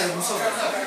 还不错。